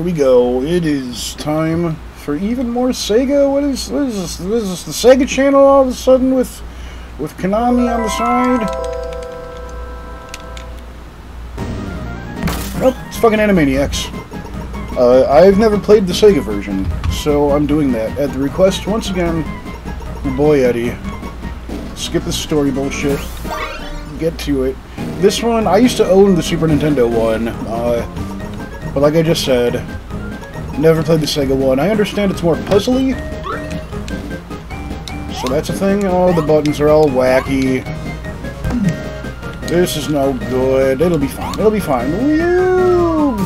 here we go. It is time for even more Sega. What is, what is this? This is the Sega channel all of a sudden with with Konami on the side? Nope, it's fucking Animaniacs. Uh, I've never played the Sega version, so I'm doing that. At the request, once again, your boy Eddie. Skip the story bullshit. Get to it. This one, I used to own the Super Nintendo one, uh, but like I just said, never played the Sega one. I understand it's more puzzly, so that's a thing. Oh, the buttons are all wacky. This is no good. It'll be fine. It'll be fine. Woo!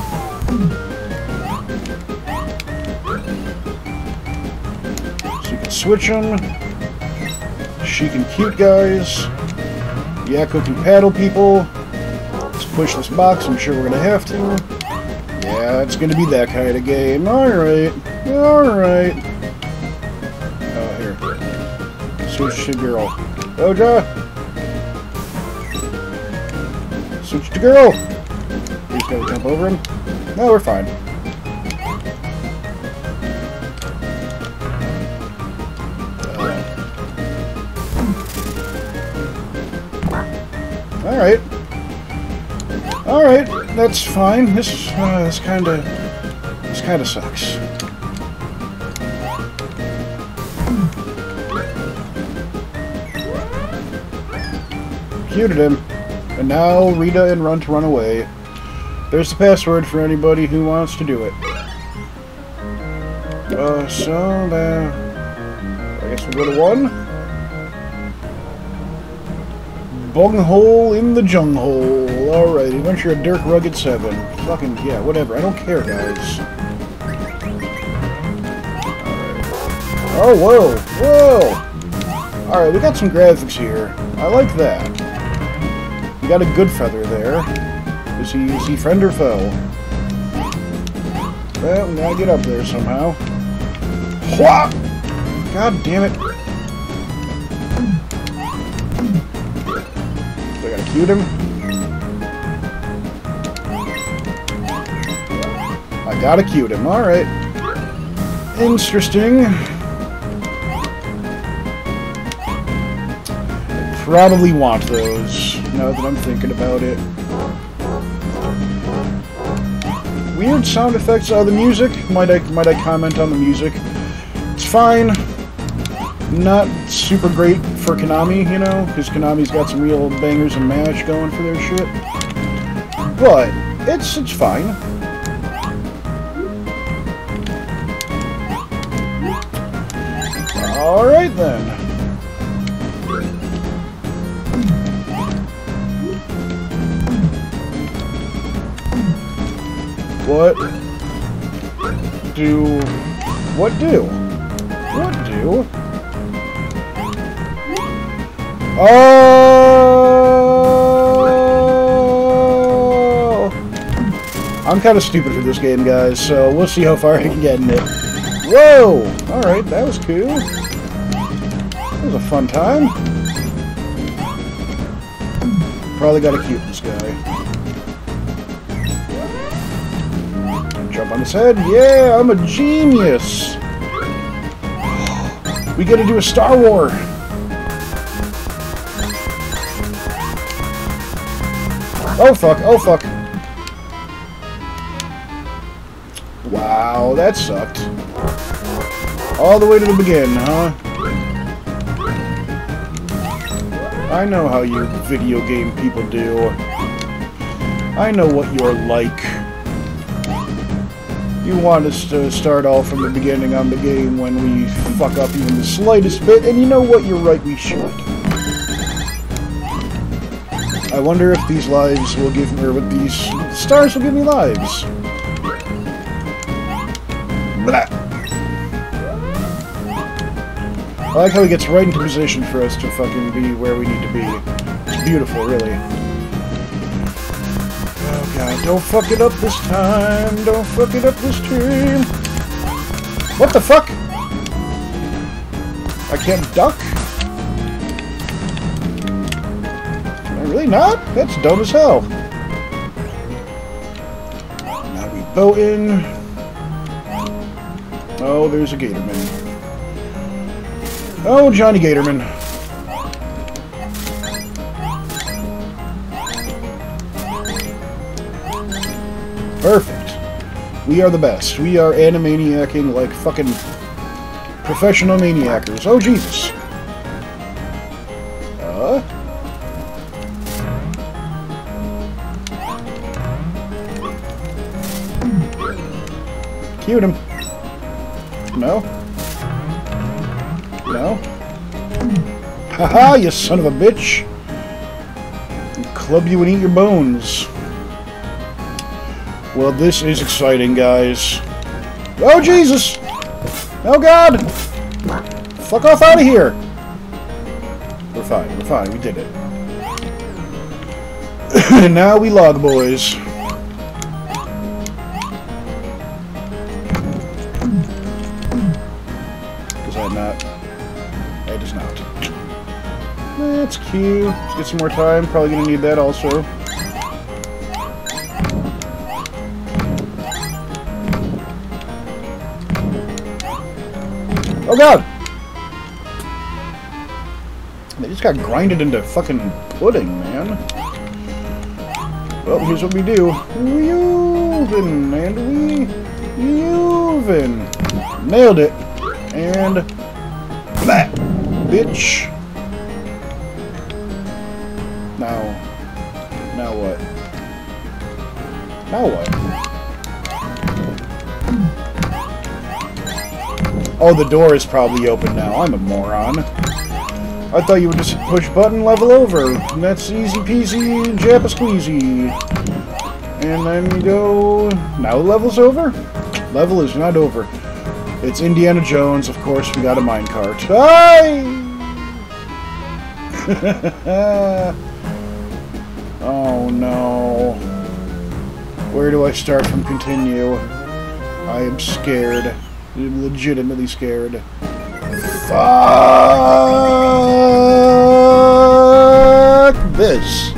So you can switch them. She can cute guys. Yakko can paddle people. Let's push this box. I'm sure we're gonna have to. Yeah, it's gonna be that kind of game. Alright. Alright. Oh, here. Switch to girl. Doja! Switch to girl! He's gotta jump over him. No, we're fine. Alright. Alright, that's fine. This, uh, this kinda... This kinda sucks. Cuted him. And now Rita and Runt run away. There's the password for anybody who wants to do it. Uh, so, uh, I guess we'll go to one. Bunghole in the junghole. Alright, Adventure of Dirk Rugged 7. Fucking, yeah, whatever. I don't care, guys. Oh, whoa. Whoa! Alright, we got some graphics here. I like that. We got a good feather there. Is he, is he friend or foe? Well, we gotta get up there somehow. Whop! God damn it. Cute him. I gotta cute him, alright. Interesting. I probably want those, now that I'm thinking about it. Weird sound effects of the music. Might I might I comment on the music? It's fine. Not super great for Konami, you know, because Konami's got some real bangers and mash going for their shit. But it's it's fine. All right then. What do what do? What do? Oh! I'm kind of stupid for this game, guys, so we'll see how far I can get in it. Whoa! Alright, that was cool. That was a fun time. Probably gotta cute this guy. Jump on his head. Yeah, I'm a genius! We gotta do a Star War! Oh fuck, oh fuck. Wow, that sucked. All the way to the begin, huh? I know how you video game people do. I know what you're like. You want us to start all from the beginning on the game when we fuck up even the slightest bit, and you know what, you're right, we should. I wonder if these lives will give me, or these stars will give me lives. Blah. I like how he gets right into position for us to fucking be where we need to be. It's beautiful, really. Oh god, don't fuck it up this time. Don't fuck it up this time. What the fuck? I can't duck? Really not? That's dumb as hell. Now we bow in. Oh, there's a Gatorman. Oh, Johnny Gatorman. Perfect. We are the best. We are animaniacing like fucking professional maniackers. Oh, Jesus. Cute him. No? No? Haha, you son of a bitch! Club you and eat your bones. Well, this is exciting, guys. Oh, Jesus! Oh, God! Fuck off out of here! We're fine, we're fine, we did it. and now we log boys. Not? It does not. That's cute. Let's get some more time. Probably gonna need that also. Oh god! They just got grinded into fucking pudding, man. Well, here's what we do. Weaving, and we... Weaving. Nailed it. And... That, bitch. Now... Now what? Now what? Oh, the door is probably open now. I'm a moron. I thought you would just push button level over. That's easy peasy, jappa squeezy. And then you go... Now level's over? Level is not over. It's Indiana Jones, of course, we got a minecart. Hi! oh no. Where do I start from continue? I am scared. I'm legitimately scared. Fuck this.